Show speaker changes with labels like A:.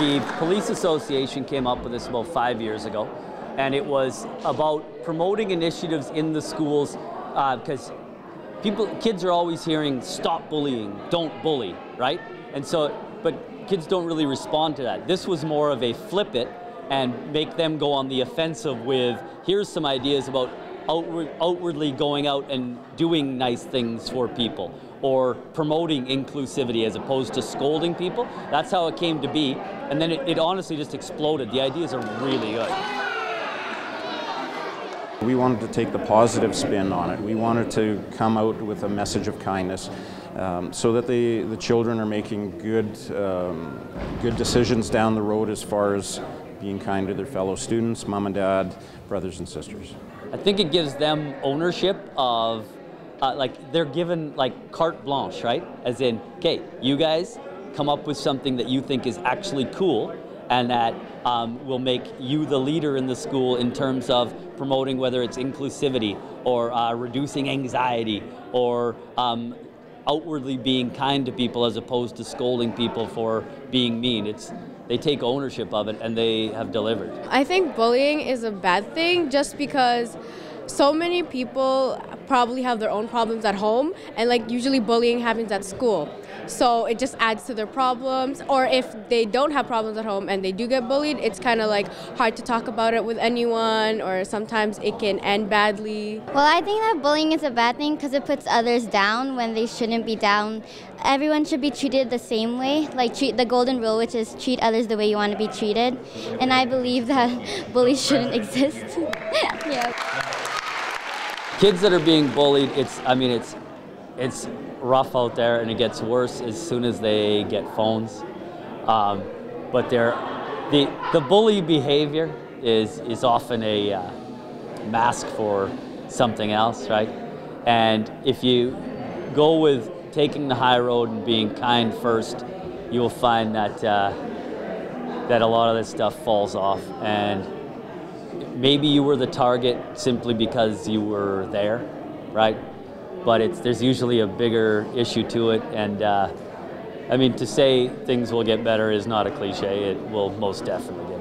A: The Police Association came up with this about five years ago, and it was about promoting initiatives in the schools because uh, people, kids are always hearing "stop bullying," "don't bully," right? And so, but kids don't really respond to that. This was more of a flip it and make them go on the offensive with here's some ideas about outward, outwardly going out and doing nice things for people or promoting inclusivity as opposed to scolding people. That's how it came to be. And then it, it honestly just exploded. The ideas are really good.
B: We wanted to take the positive spin on it. We wanted to come out with a message of kindness um, so that the, the children are making good, um, good decisions down the road as far as being kind to their fellow students, mom and dad, brothers and sisters.
A: I think it gives them ownership of, uh, like, they're given like carte blanche, right? As in, okay, you guys come up with something that you think is actually cool and that um, will make you the leader in the school in terms of promoting whether it's inclusivity or uh, reducing anxiety or um, outwardly being kind to people as opposed to scolding people for being mean. It's they take ownership of it and they have delivered.
C: I think bullying is a bad thing just because so many people probably have their own problems at home and like usually bullying happens at school so it just adds to their problems or if they don't have problems at home and they do get bullied it's kind of like hard to talk about it with anyone or sometimes it can end badly.
D: Well i think that bullying is a bad thing because it puts others down when they shouldn't be down. Everyone should be treated the same way like treat the golden rule which is treat others the way you want to be treated. And i believe that bullies shouldn't exist. Yeah.
A: Kids that are being bullied it's i mean it's it's rough out there, and it gets worse as soon as they get phones. Um, but they're, the the bully behavior is is often a uh, mask for something else, right? And if you go with taking the high road and being kind first, you will find that uh, that a lot of this stuff falls off and maybe you were the target simply because you were there, right? But it's there's usually a bigger issue to it. And uh, I mean, to say things will get better is not a cliche. It will most definitely get